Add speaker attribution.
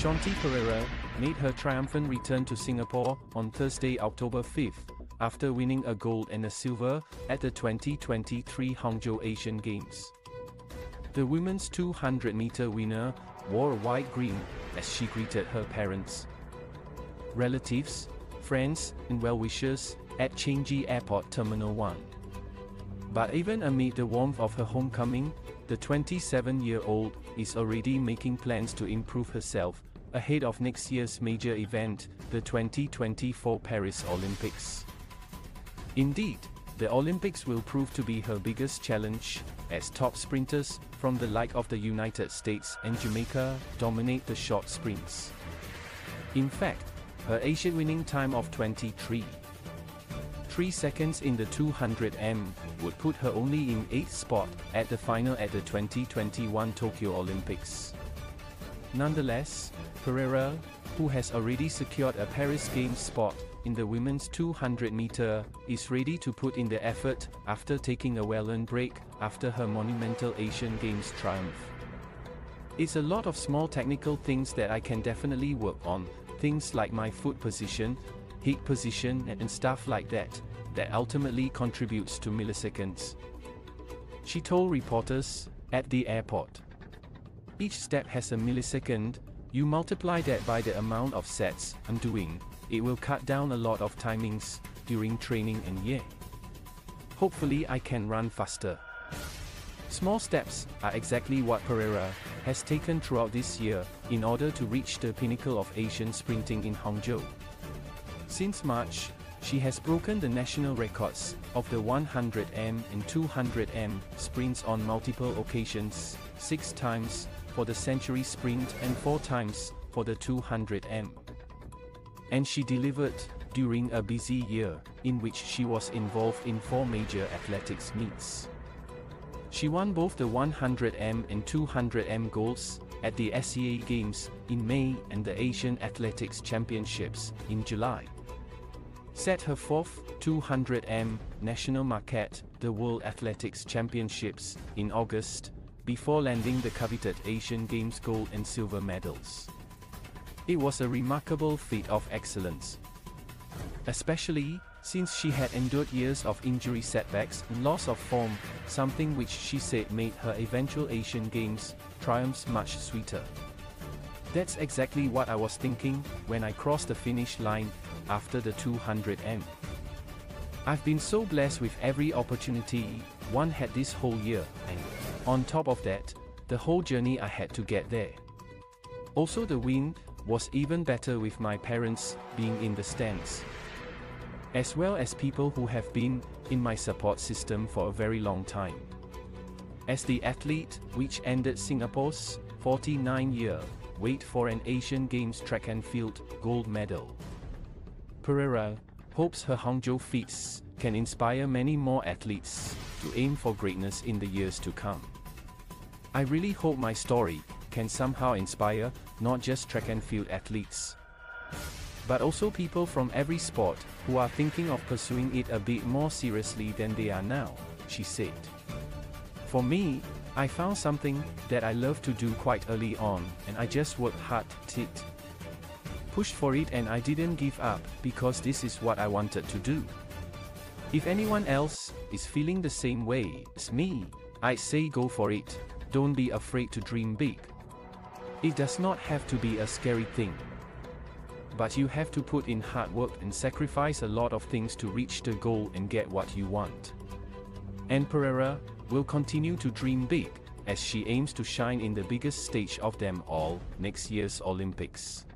Speaker 1: Shanti Pereira made her triumphant return to Singapore on Thursday, October 5th, after winning a gold and a silver at the 2023 Hangzhou Asian Games. The women's 200 meter winner wore a white green as she greeted her parents, relatives, friends, and well wishers at Changi Airport Terminal 1. But even amid the warmth of her homecoming, the 27 year old is already making plans to improve herself ahead of next year's major event, the 2024 Paris Olympics. Indeed, the Olympics will prove to be her biggest challenge, as top sprinters from the like of the United States and Jamaica dominate the short sprints. In fact, her Asian winning time of 23. 3 seconds in the 200m would put her only in 8th spot at the final at the 2021 Tokyo Olympics. Nonetheless, Pereira, who has already secured a Paris Games spot in the women's 200 meter, is ready to put in the effort after taking a well-earned break after her monumental Asian Games triumph. It's a lot of small technical things that I can definitely work on, things like my foot position, heat position and stuff like that, that ultimately contributes to milliseconds. She told reporters at the airport. Each step has a millisecond, you multiply that by the amount of sets I'm doing, it will cut down a lot of timings during training and yeah. Hopefully I can run faster. Small steps are exactly what Pereira has taken throughout this year in order to reach the pinnacle of Asian sprinting in Hangzhou. Since March, she has broken the national records of the 100m and 200m sprints on multiple occasions, six times for the century sprint and four times for the 200m. And she delivered during a busy year in which she was involved in four major athletics meets. She won both the 100m and 200m golds at the SEA Games in May and the Asian Athletics Championships in July. Set her fourth 200m national marquette, the World Athletics Championships, in August, before landing the coveted Asian Games gold and silver medals. It was a remarkable feat of excellence. Especially, since she had endured years of injury setbacks and loss of form, something which she said made her eventual Asian Games triumphs much sweeter. That's exactly what I was thinking when I crossed the finish line after the 200m. I've been so blessed with every opportunity one had this whole year, and on top of that, the whole journey I had to get there. Also, the win was even better with my parents being in the stands as well as people who have been in my support system for a very long time. As the athlete, which ended Singapore's 49 year wait for an Asian Games track and field gold medal. Pereira hopes her Hangzhou feats can inspire many more athletes to aim for greatness in the years to come. I really hope my story can somehow inspire not just track and field athletes, but also people from every sport who are thinking of pursuing it a bit more seriously than they are now, she said. For me, I found something that I love to do quite early on, and I just worked hard at it. Pushed for it and I didn't give up because this is what I wanted to do. If anyone else is feeling the same way as me, I say go for it. Don't be afraid to dream big. It does not have to be a scary thing but you have to put in hard work and sacrifice a lot of things to reach the goal and get what you want. And Pereira will continue to dream big, as she aims to shine in the biggest stage of them all, next year's Olympics.